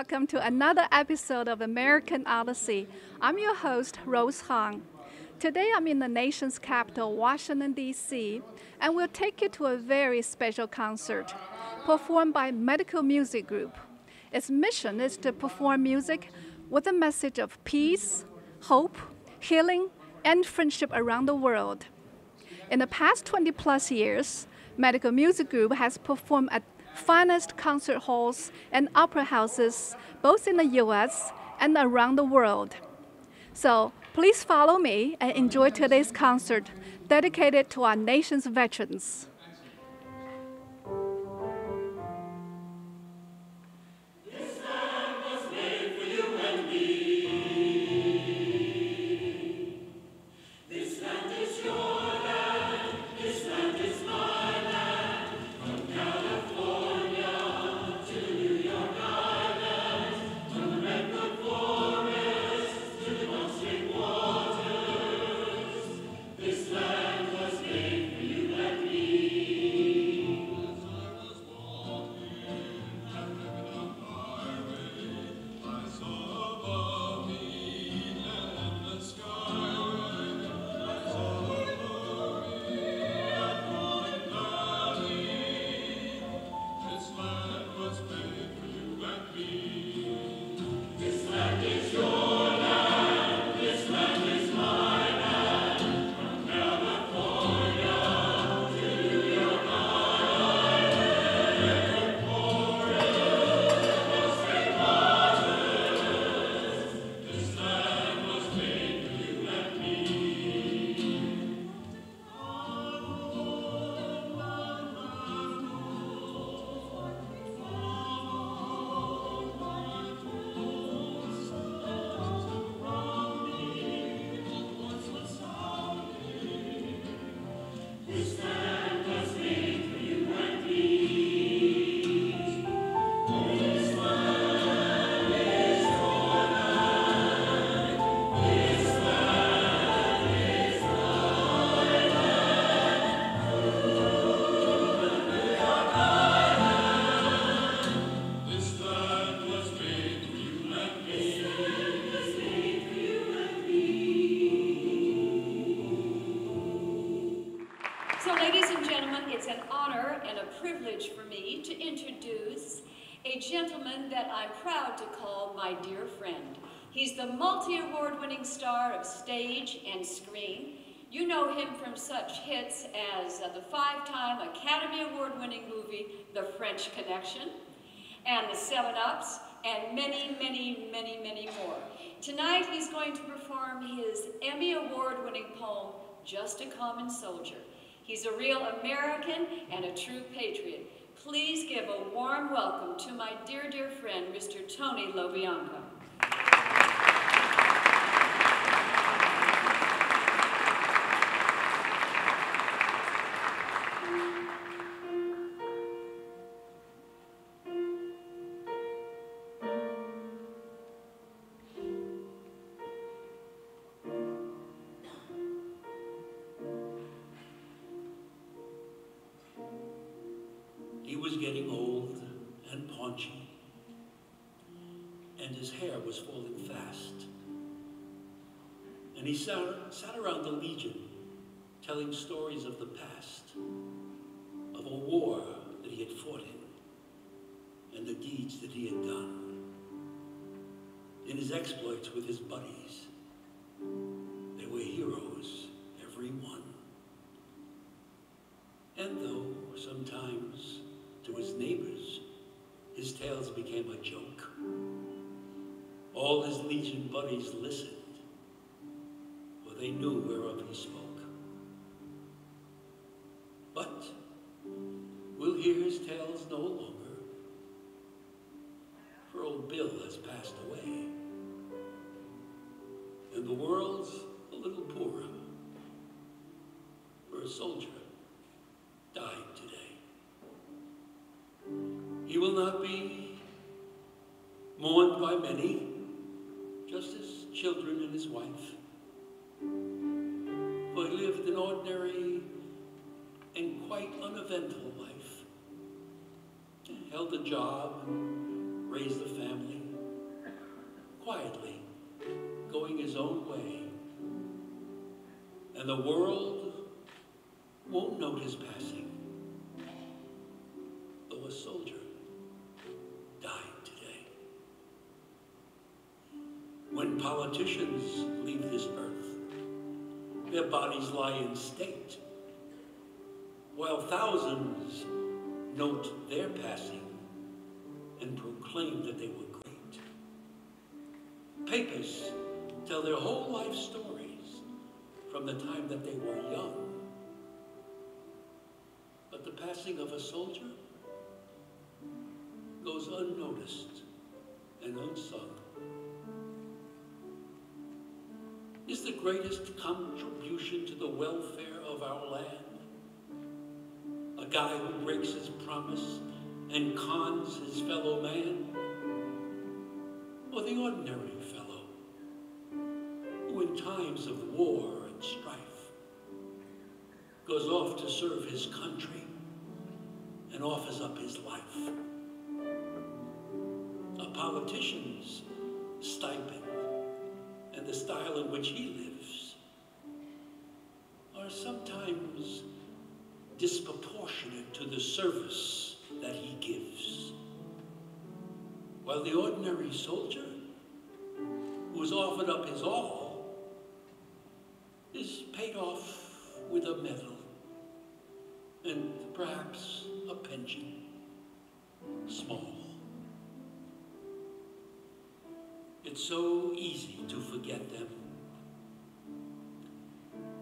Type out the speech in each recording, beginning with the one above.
welcome to another episode of American Odyssey. I'm your host, Rose Hong. Today I'm in the nation's capital, Washington, D.C., and we'll take you to a very special concert performed by Medical Music Group. Its mission is to perform music with a message of peace, hope, healing, and friendship around the world. In the past 20 plus years, Medical Music Group has performed at finest concert halls and opera houses, both in the US and around the world. So please follow me and enjoy today's concert dedicated to our nation's veterans. The multi-award winning star of stage and screen. You know him from such hits as uh, the five-time Academy Award winning movie, The French Connection, and The Seven Ups, and many, many, many, many more. Tonight he's going to perform his Emmy Award winning poem, Just a Common Soldier. He's a real American and a true patriot. Please give a warm welcome to my dear, dear friend, Mr. Tony Lo Bianco. Was falling fast. And he sat, sat around the Legion telling stories of the past, of a war that he had fought in, and the deeds that he had done. In his exploits with his buddies, they were heroes, every one. And though sometimes to his neighbors his tales became a joke, all his legion buddies listened, for they knew whereof he spoke. But we'll hear his tales no longer, for old Bill has passed away, and the world's a little poorer, for a soldier died today. He will not be mourned by many, children and his wife. For he lived an ordinary and quite uneventful life. Held a job, raised a family, quietly, going his own way. And the world won't note his passing, politicians leave this earth, their bodies lie in state, while thousands note their passing and proclaim that they were great. Papists tell their whole life stories from the time that they were young. But the passing of a soldier goes unnoticed and unsung. Is the greatest contribution to the welfare of our land a guy who breaks his promise and cons his fellow man? Or the ordinary fellow who, in times of war and strife, goes off to serve his country and offers up his life? A politician's stipend the style in which he lives are sometimes disproportionate to the service that he gives. While the ordinary soldier, who has offered up his all, is paid off with a medal and perhaps a pension, small. It's so easy to forget them.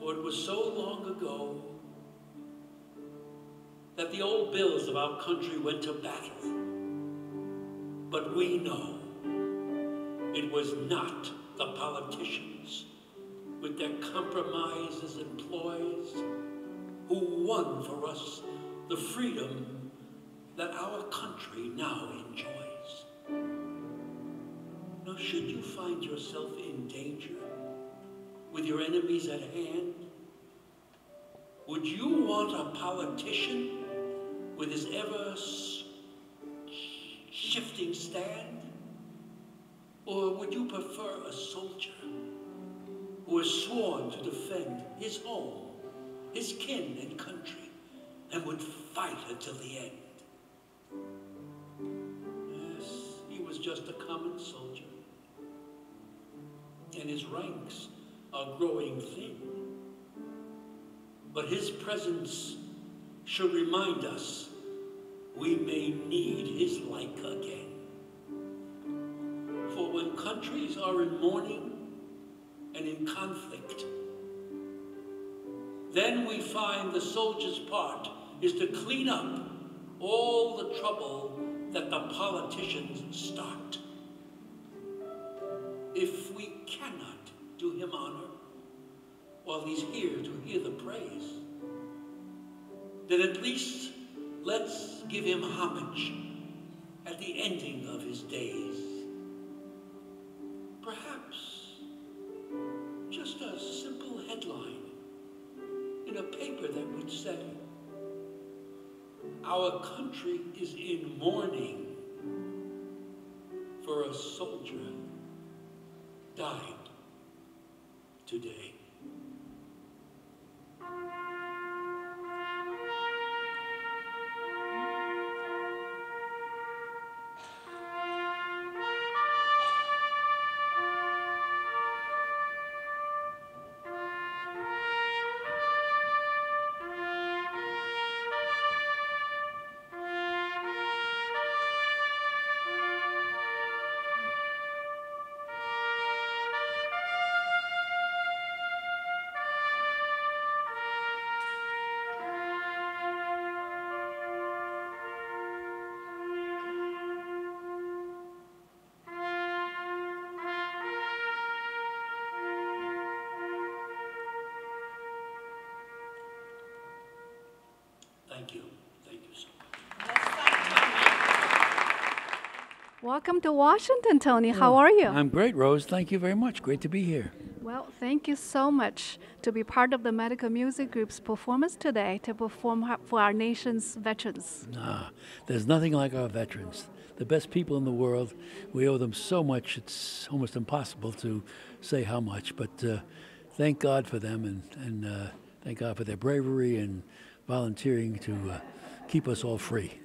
For it was so long ago that the old bills of our country went to battle. But we know it was not the politicians with their compromises and ploys who won for us the freedom that our country now enjoys. Now, should you find yourself in danger with your enemies at hand, would you want a politician with his ever shifting stand? Or would you prefer a soldier who is sworn to defend his home, his kin and country, and would fight until the end? Yes, he was just a common soldier, and his ranks are growing thin. But his presence should remind us we may need his like again. For when countries are in mourning and in conflict, then we find the soldier's part is to clean up all the trouble that the politicians start. If we cannot do him honor while he's here to hear the praise, then at least let's give him homage at the ending of his days. Perhaps just a simple headline in a paper that would say, Our country is in mourning for a soldier died today. Thank you. Thank you so much. Welcome to Washington, Tony. How are you? I'm great, Rose. Thank you very much. Great to be here. Well, thank you so much to be part of the Medical Music Group's performance today to perform for our nation's veterans. Ah, there's nothing like our veterans. The best people in the world. We owe them so much, it's almost impossible to say how much. But uh, thank God for them and, and uh, thank God for their bravery and volunteering to uh, keep us all free.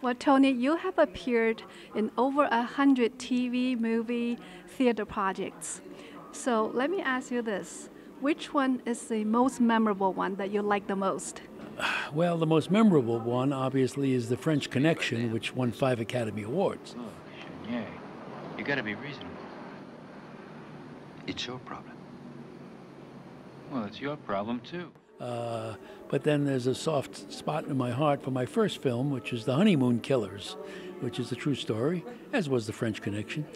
Well, Tony, you have appeared in over a hundred TV, movie, theater projects. So let me ask you this: Which one is the most memorable one that you like the most? Well, the most memorable one, obviously, is The French Connection, which won five Academy Awards. Oh, Charnier, you gotta be reasonable. It's your problem. Well, it's your problem, too. Uh, but then there's a soft spot in my heart for my first film, which is The Honeymoon Killers, which is a true story, as was The French Connection.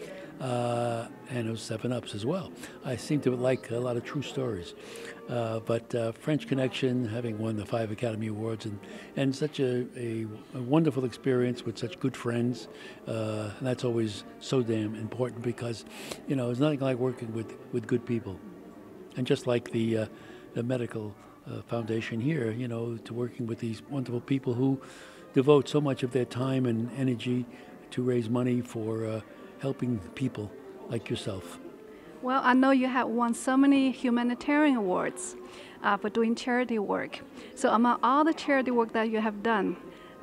Uh, and it was Seven Ups as well. I seem to like a lot of true stories. Uh, but uh, French Connection, having won the five Academy Awards, and, and such a, a, a wonderful experience with such good friends, uh, that's always so damn important because, you know, it's nothing like working with, with good people. And just like the, uh, the medical uh, foundation here, you know, to working with these wonderful people who devote so much of their time and energy to raise money for uh, helping people like yourself. Well, I know you have won so many humanitarian awards uh, for doing charity work. So, among all the charity work that you have done,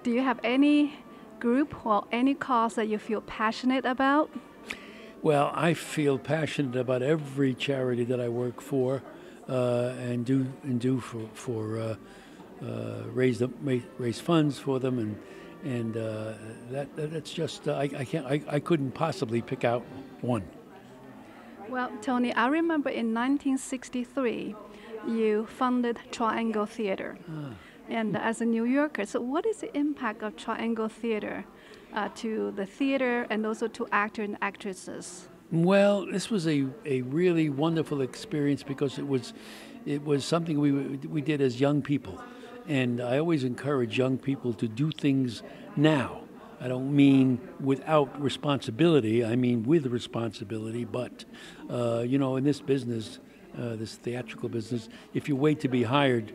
do you have any group or any cause that you feel passionate about? Well, I feel passionate about every charity that I work for and do and do for for uh, uh, raise the raise funds for them and and uh, that that's just uh, I, I can't I, I couldn't possibly pick out one. Well, Tony, I remember in 1963, you funded Triangle Theater. Ah. And as a New Yorker, so what is the impact of Triangle Theater uh, to the theater and also to actors and actresses? Well, this was a, a really wonderful experience because it was it was something we we did as young people, and I always encourage young people to do things now. I don't mean without responsibility. I mean with responsibility. But uh, you know, in this business, uh, this theatrical business, if you wait to be hired,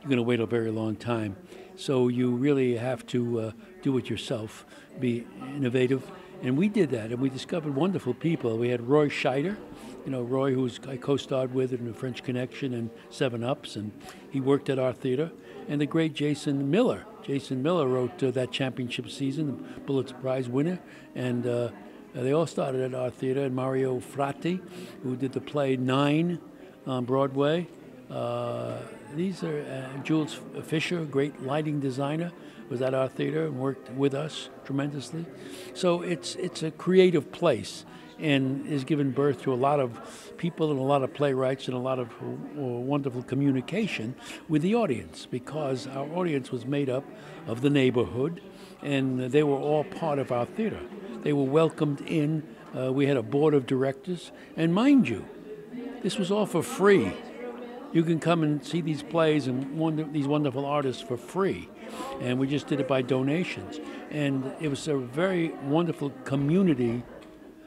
you're going to wait a very long time. So you really have to uh, do it yourself, be innovative and we did that, and we discovered wonderful people. We had Roy Scheider, you know, Roy, who I co starred with in The French Connection and Seven Ups, and he worked at our theater. And the great Jason Miller. Jason Miller wrote uh, that championship season, the Pulitzer Prize winner, and uh, they all started at our theater. And Mario Fratti, who did the play Nine on Broadway. Uh, these are uh, Jules Fisher, great lighting designer was at our theater and worked with us tremendously. So it's it's a creative place and has given birth to a lot of people and a lot of playwrights and a lot of uh, wonderful communication with the audience because our audience was made up of the neighborhood and they were all part of our theater. They were welcomed in. Uh, we had a board of directors, and mind you, this was all for free. You can come and see these plays and wonder, these wonderful artists for free and we just did it by donations. And it was a very wonderful community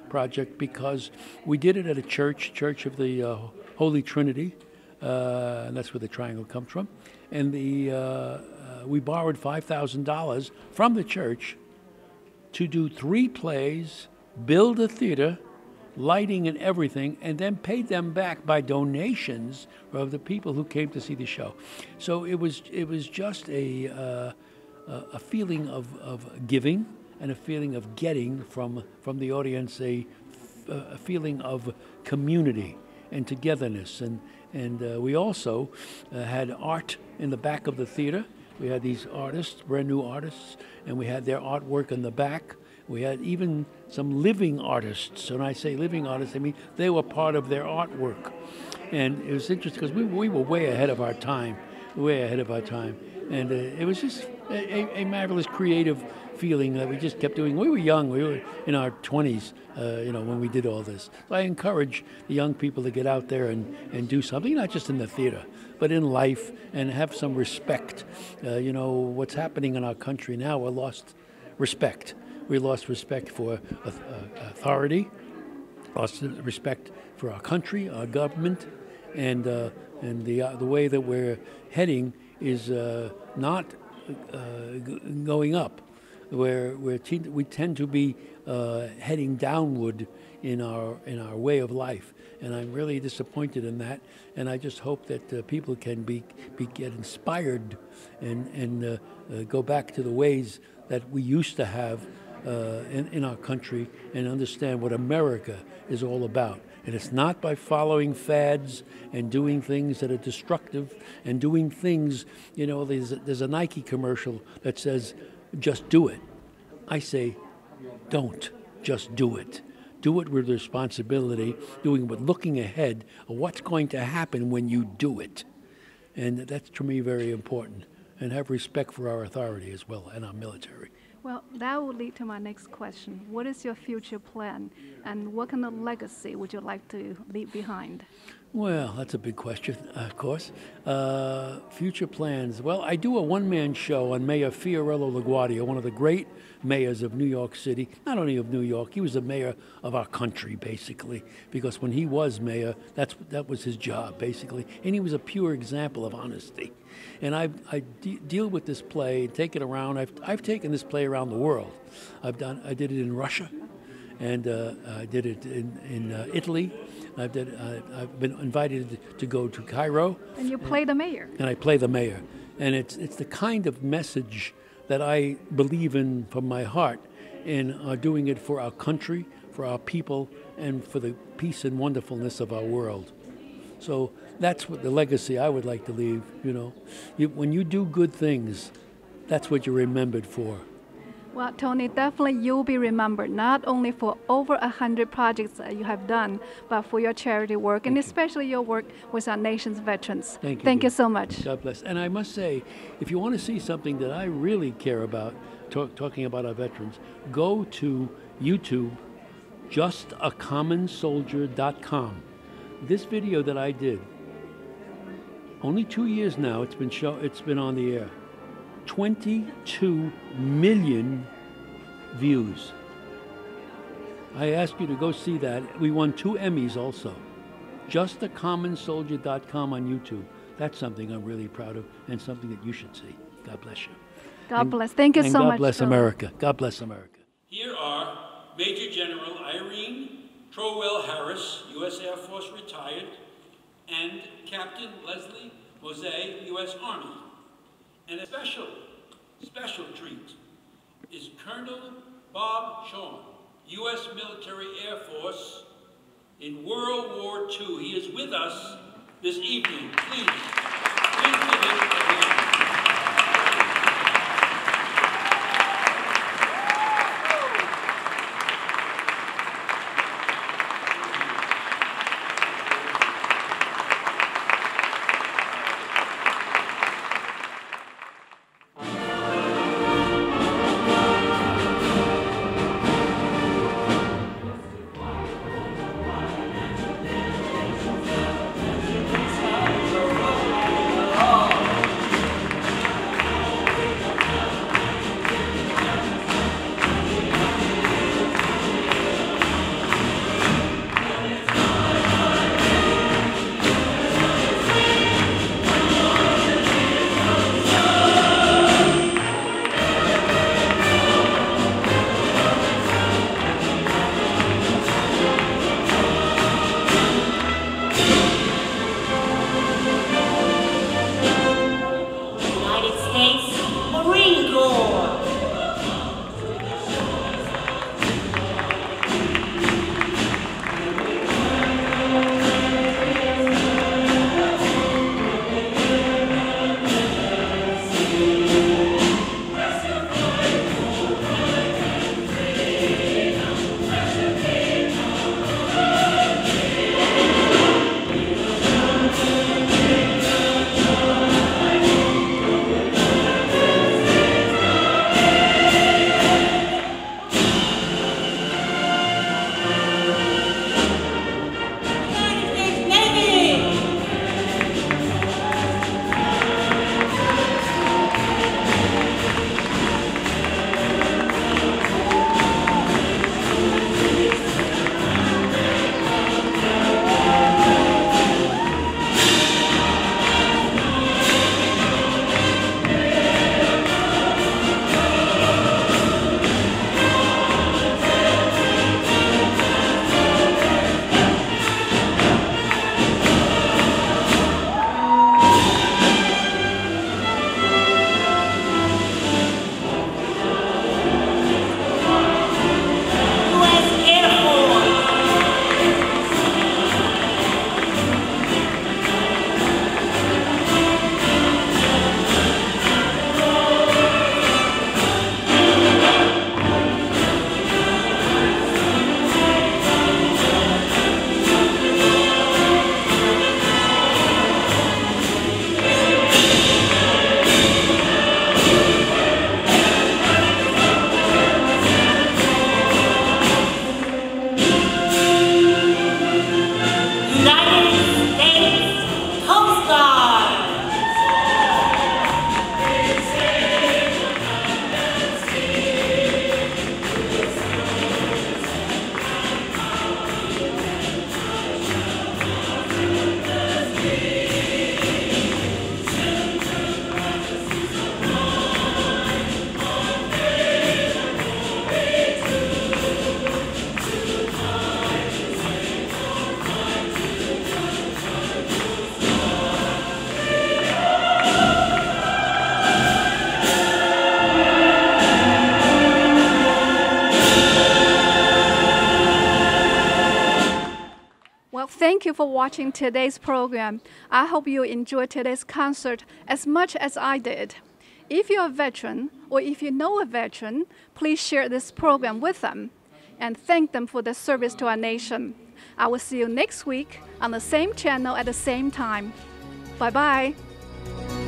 project because we did it at a church, Church of the uh, Holy Trinity, uh, and that's where the triangle comes from. And the uh, uh we borrowed five thousand dollars from the church to do three plays, build a theater, lighting and everything, and then paid them back by donations of the people who came to see the show. So it was it was just a uh, a feeling of, of giving and a feeling of getting from from the audience a, a feeling of community and togetherness and and uh, we also uh, had art in the back of the theater. We had these artists, brand new artists, and we had their artwork in the back we had even some living artists. When I say living artists, I mean they were part of their artwork. And it was interesting because we, we were way ahead of our time, way ahead of our time. And uh, it was just a, a, marvelous creative feeling that we just kept doing. We were young, we were in our 20s, uh, you know, when we did all this. So I encourage the young people to get out there and, and do something, not just in the theater, but in life and have some respect. Uh, you know, what's happening in our country now, we're lost respect we lost respect for authority, lost respect for our country, our government, and uh, and the uh, the way that we're heading is uh, not uh, going up. Where we're te- we tend to be uh, heading downward in our in our way of life, and I'm really disappointed in that. And I just hope that uh, people can be, be get inspired and and uh, uh, go back to the ways that we used to have uh, in, in our country and understand what America is all about. And it's not by following fads and doing things that are destructive and doing things, you know, there's a, there's a Nike commercial that says, just do it. I say, don't just do it. Do it with responsibility, doing with looking ahead of what's going to happen when you do it. And that's to me very important. And have respect for our authority as well and our military. Well, that would lead to my next question. What is your future plan, and what kind of legacy would you like to leave behind? Well, that's a big question, of course. Uh, future plans. Well, I do a one man show on Mayor Fiorello LaGuardia, one of the great mayors of New York City. Not only of New York, he was the mayor of our country, basically, because when he was mayor, that's, that was his job, basically. And he was a pure example of honesty. And I, I de- deal with this play, take it around. I've, I've taken this play around the world. I've done, I did it in Russia, and uh, I did it in, in uh, Italy. I've, did, uh, I've been invited to go to Cairo, And you play the mayor. and I play the mayor. And it's, it's the kind of message that I believe in from my heart in uh, doing it for our country, for our people, and for the peace and wonderfulness of our world. So that's what the legacy I would like to leave. You know, you, when you do good things, that's what you're remembered for. Well, Tony, definitely you'll be remembered not only for over a hundred projects that you have done, but for your charity work and especially your work with our nation's veterans. Thank you, Thank you so much. God bless. And I must say, if you want to see something that I really care about, talk, talking about our veterans, go to YouTube, justacommonsoldier.com. This video that I did, only two years now, it's been show, it's been on the air. 22 million views. I ask you to go see that. We won two Emmys also. JustACommonSoldier.com on YouTube. That's something I'm really proud of and something that you should see. God bless you. God And- bless. Thank you so God much. God bless Tony. America. God bless America. Here are Major General Irene Trowell Harris, U.S. Air Force retired, and Captain Leslie Mose, U.S. Army. And a special, special treat is Colonel Bob Shawn, U.S. Military Air Force in World War II. He is with us this evening. Please for watching today's program. I hope you enjoyed today's concert as much as I did. If you're a veteran or if you know a veteran, please share this program with them and thank them for their service to our nation. I will see you next week on the same channel at the same time. Bye bye.